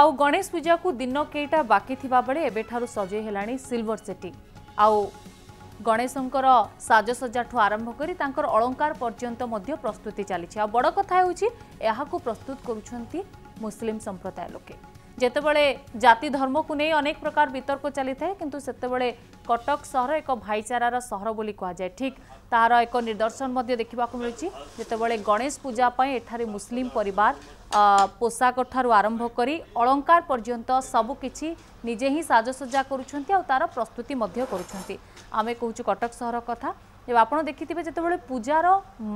ଆଉ ଗଣେଶ ପୂଜାକୁ ଦିନ କେଇଟା ବାକି ଥିବାବେଳେ ଏବେଠାରୁ ସଜେଇ ହେଲାଣି ସିଲଭର ସିଟି ଆଉ ଗଣେଶଙ୍କର ସାଜସଜ୍ଜାଠୁ ଆରମ୍ଭ କରି ତାଙ୍କର ଅଳଙ୍କାର ପର୍ଯ୍ୟନ୍ତ ମଧ୍ୟ ପ୍ରସ୍ତୁତି ଚାଲିଛି ଆଉ ବଡ଼ କଥା ହେଉଛି ଏହାକୁ ପ୍ରସ୍ତୁତ କରୁଛନ୍ତି ମୁସଲିମ ସମ୍ପ୍ରଦାୟ ଲୋକେ ଯେତେବେଳେ ଜାତି ଧର୍ମକୁ ନେଇ ଅନେକ ପ୍ରକାର ବିତର୍କ ଚାଲିଥାଏ କିନ୍ତୁ ସେତେବେଳେ କଟକ ସହର ଏକ ଭାଇଚାରାର ସହର ବୋଲି କୁହାଯାଏ ଠିକ୍ ତାହାର ଏକ ନିଦର୍ଶନ ମଧ୍ୟ ଦେଖିବାକୁ ମିଳୁଛି ଯେତେବେଳେ ଗଣେଶ ପୂଜା ପାଇଁ ଏଠାରେ ମୁସଲିମ ପରିବାର ପୋଷାକ ଠାରୁ ଆରମ୍ଭ କରି ଅଳଙ୍କାର ପର୍ଯ୍ୟନ୍ତ ସବୁକିଛି ନିଜେ ହିଁ ସାଜସଜ୍ଜା କରୁଛନ୍ତି ଆଉ ତା'ର ପ୍ରସ୍ତୁତି ମଧ୍ୟ କରୁଛନ୍ତି ଆମେ କହୁଛୁ କଟକ ସହର କଥା ଆପଣ ଦେଖିଥିବେ ଯେତେବେଳେ ପୂଜାର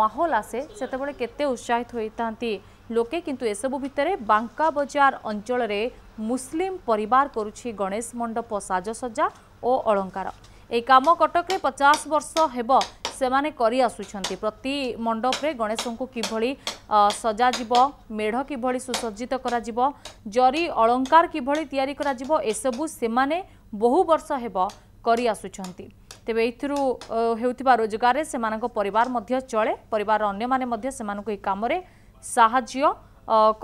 ମାହୋଲ ଆସେ ସେତେବେଳେ କେତେ ଉତ୍ସାହିତ ହୋଇଥାନ୍ତି लोके कति एसबु भित्र बाङ्का बजार अञ्चले मुसलिमार गरु गणेश मण्डप साजसज्जा ओ अलङ्कार यही कम कटकै पचास वर्ष हबीसु प्रति मण्डपे गणेशको केभली सजा जो मेढ कि सुसजित गरिब जरी अलङ्कारभरि तिरि एसबुसँग बहु वर्ष हब गरिआसु तोजगार परिवार चले परिवार अन्य ସାହାଯ୍ୟ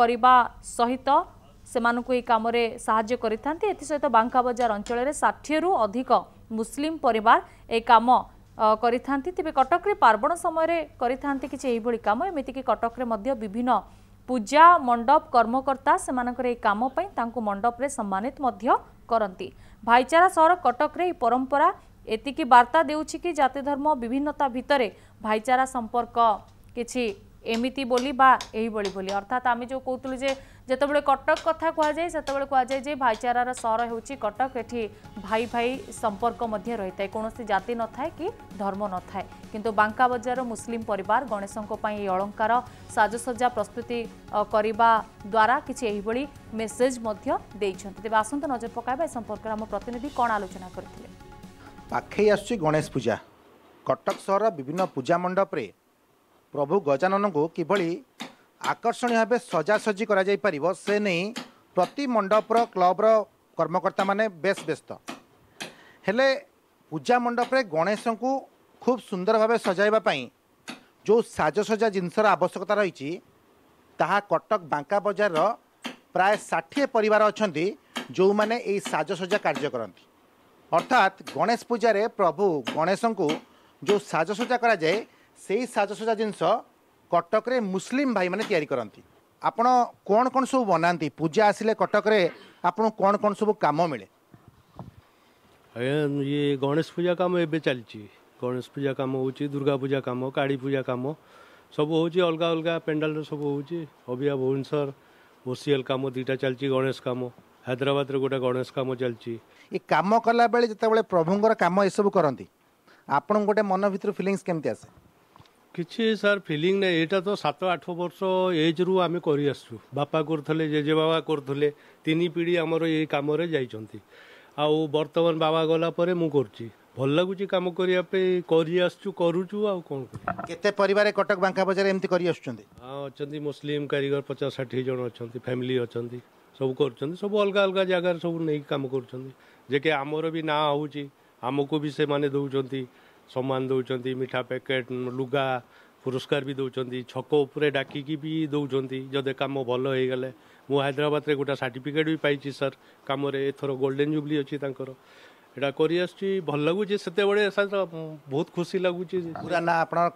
କରିବା ସହିତ ସେମାନଙ୍କୁ ଏହି କାମରେ ସାହାଯ୍ୟ କରିଥାନ୍ତି ଏଥିସହିତ ବାଙ୍କା ବଜାର ଅଞ୍ଚଳରେ ଷାଠିଏରୁ ଅଧିକ ମୁସଲିମ ପରିବାର ଏହି କାମ କରିଥାନ୍ତି ତେବେ କଟକରେ ପାର୍ବଣ ସମୟରେ କରିଥାନ୍ତି କିଛି ଏହିଭଳି କାମ ଏମିତିକି କଟକରେ ମଧ୍ୟ ବିଭିନ୍ନ ପୂଜା ମଣ୍ଡପ କର୍ମକର୍ତ୍ତା ସେମାନଙ୍କର ଏହି କାମ ପାଇଁ ତାଙ୍କୁ ମଣ୍ଡପରେ ସମ୍ମାନିତ ମଧ୍ୟ କରନ୍ତି ଭାଇଚାରା ସହର କଟକରେ ଏହି ପରମ୍ପରା ଏତିକି ବାର୍ତ୍ତା ଦେଉଛି କି ଜାତି ଧର୍ମ ବିଭିନ୍ନତା ଭିତରେ ଭାଇଚାରା ସମ୍ପର୍କ କିଛି এমিতি বলি বা এইভাবে বলি অর্থাৎ আমি যে কৌলু যে যেতবে কটক কথা কুযায় সেতবে কুযায় যে ভাইচারার সহর হচ্ছে কটক এটি ভাই ভাই সম্পর্ক মধ্যে রয়েছে কোণী জাতি নথায় কি ধর্ম নথায় কিন্তু বাঙ্কা বজার মুসলিম পরিবার গণেশঙ্ এই অলঙ্কার সাজসজ্জা প্রস্তুতি করা দ্বারা কিছু এইভাবে মেসেজ মধ্য দিয়েছেন তবে আসন্তু নজর পকাইবা এ সম্পর্কে আমার প্রতিনিধি কণ আলোচনা করে পাখেই আসছে গণেশ পূজা কটক সহর বিভিন্ন পূজা মণ্ডপে ପ୍ରଭୁ ଗଜାନନଙ୍କୁ କିଭଳି ଆକର୍ଷଣୀୟ ଭାବେ ସଜାସଜି କରାଯାଇପାରିବ ସେ ନେଇ ପ୍ରତି ମଣ୍ଡପର କ୍ଲବର କର୍ମକର୍ତ୍ତାମାନେ ବେଶ୍ ବ୍ୟସ୍ତ ହେଲେ ପୂଜା ମଣ୍ଡପରେ ଗଣେଶଙ୍କୁ ଖୁବ୍ ସୁନ୍ଦର ଭାବେ ସଜାଇବା ପାଇଁ ଯେଉଁ ସାଜସଜା ଜିନିଷର ଆବଶ୍ୟକତା ରହିଛି ତାହା କଟକ ବାଙ୍କା ବଜାରର ପ୍ରାୟ ଷାଠିଏ ପରିବାର ଅଛନ୍ତି ଯେଉଁମାନେ ଏହି ସାଜସଜା କାର୍ଯ୍ୟ କରନ୍ତି ଅର୍ଥାତ୍ ଗଣେଶ ପୂଜାରେ ପ୍ରଭୁ ଗଣେଶଙ୍କୁ ଯେଉଁ ସାଜସଜା କରାଯାଏ ସେଇ ସାଜସଜା ଜିନିଷ କଟକରେ ମୁସଲିମ୍ ଭାଇମାନେ ତିଆରି କରନ୍ତି ଆପଣ କ'ଣ କ'ଣ ସବୁ ବନାନ୍ତି ପୂଜା ଆସିଲେ କଟକରେ ଆପଣଙ୍କୁ କ'ଣ କ'ଣ ସବୁ କାମ ମିଳେ ଆଜ୍ଞା ଇଏ ଗଣେଶ ପୂଜା କାମ ଏବେ ଚାଲିଛି ଗଣେଶ ପୂଜା କାମ ହେଉଛି ଦୁର୍ଗା ପୂଜା କାମ କାଳୀ ପୂଜା କାମ ସବୁ ହେଉଛି ଅଲଗା ଅଲଗା ପେଣ୍ଡାଲରେ ସବୁ ହେଉଛି ଅବିଆ ଭୁବନେଶ୍ୱର ଓସିଏଲ୍ କାମ ଦୁଇଟା ଚାଲିଛି ଗଣେଶ କାମ ହାଇଦ୍ରାବାଦରେ ଗୋଟେ ଗଣେଶ କାମ ଚାଲିଛି ଏ କାମ କଲାବେଳେ ଯେତେବେଳେ ପ୍ରଭୁଙ୍କର କାମ ଏସବୁ କରନ୍ତି ଆପଣଙ୍କୁ ଗୋଟେ ମନ ଭିତରୁ ଫିଲିଙ୍ଗସ୍ କେମିତି ଆସେ କିଛି ସାର୍ ଫିଲିଂ ନାହିଁ ଏଇଟା ତ ସାତ ଆଠ ବର୍ଷ ଏଜ୍ରୁ ଆମେ କରିଆସୁଛୁ ବାପା କରୁଥିଲେ ଜେଜେବାବା କରୁଥିଲେ ତିନି ପିଢ଼ି ଆମର ଏଇ କାମରେ ଯାଇଛନ୍ତି ଆଉ ବର୍ତ୍ତମାନ ବାବା ଗଲା ପରେ ମୁଁ କରୁଛି ଭଲ ଲାଗୁଛି କାମ କରିବା ପାଇଁ କରିଆସୁଛୁ କରୁଛୁ ଆଉ କ'ଣ କରିବୁ କେତେ ପରିବାର କଟକ ବାଙ୍କା ବଜାର ଏମିତି କରିଆସୁଛନ୍ତି ହଁ ଅଛନ୍ତି ମୁସଲିମ୍ କାରିଗର ପଚାଶ ଷାଠିଏ ଜଣ ଅଛନ୍ତି ଫ୍ୟାମିଲି ଅଛନ୍ତି ସବୁ କରୁଛନ୍ତି ସବୁ ଅଲଗା ଅଲଗା ଜାଗାରେ ସବୁ ନେଇକି କାମ କରୁଛନ୍ତି ଯେ କି ଆମର ବି ନାଁ ହେଉଛି ଆମକୁ ବି ସେମାନେ ଦେଉଛନ୍ତି सम्मान दौरान मिठा पैकेट लुगा पुरस्कार भी दौरान छक डाक भी दौरान जदि कम भल हो गले मुद्राबाद में गोटे सार्टिफिकेट भी पाई सर कम एथर गोल्डेन जुबली अच्छी यहाँ कर भल लगुच बहुत खुशी लगुच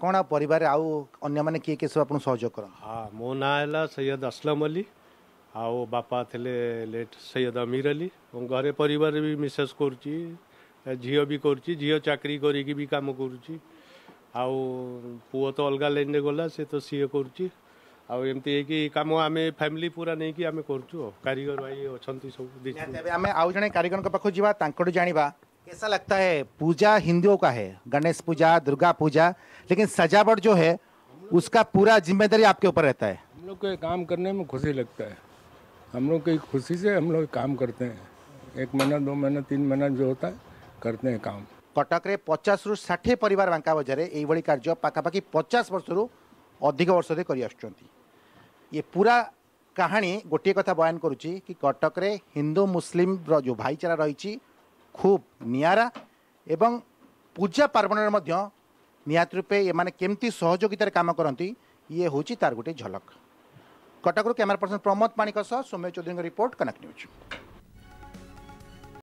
कौन पर किए किए सब सहयोग कर हाँ मो ना है सैयद असलम अली आपा थे लेट सैयद अमीर अली घर पर मिसेस कर ଝିଅ भी कर ଝିଅ ଚାକିରି କରିକି ବି କାମ କରୁଛି तो ପୁଅ ତ ଅଲଗା ଲାଇନ୍ରେ ଗଲା ସେ ତ ସିଏ କରୁଛି ଆଉ ଏମିତି ହେଇକି କାମ ଆମେ ଫ୍ୟାମିଲି ପୁରା ନେଇକି ଆମେ କରୁଛୁ ଆଉ କାରିଗର कैसा लगता है पूजा हिंदुओं का है गणेश पूजा दुर्गा पूजा लेकिन सजावट जो है उसका पूरा जिम्मेदारी आपके ऊपर रहता है हम लोग को काम करने में खुशी लगता है हम लोग की खुशी से हम लोग काम करते हैं एक महीना दो महीना तीन महीना जो होता है करते हैं काम कटक में पचास रु षाठी परिवार बांका बजार यही कार्य पखापाखि पचास वर्ष रु अधिक वर्ष କାହାଣୀ ଗୋଟିଏ କଥା ବୟାନ କରୁଛି କି କଟକରେ ହିନ୍ଦୁ ମୁସଲିମର ଯେଉଁ ଭାଇଚାରା ରହିଛି ଖୁବ୍ ନିଆରା ଏବଂ ପୂଜା ପାର୍ବଣରେ ମଧ୍ୟ ନିହାତି ରୂପେ ଏମାନେ କେମିତି ସହଯୋଗିତାରେ କାମ କରନ୍ତି ଇଏ ହେଉଛି ତା'ର ଗୋଟିଏ ଝଲକ କଟକରୁ କ୍ୟାମେରା ପର୍ସନ୍ ପ୍ରମୋଦ ପାଣିଙ୍କ ସହ ସୌମ୍ୟ ଚୌଧୁରୀଙ୍କ ରିପୋର୍ଟ କନେକ୍ଟ ନ୍ୟୁଜ୍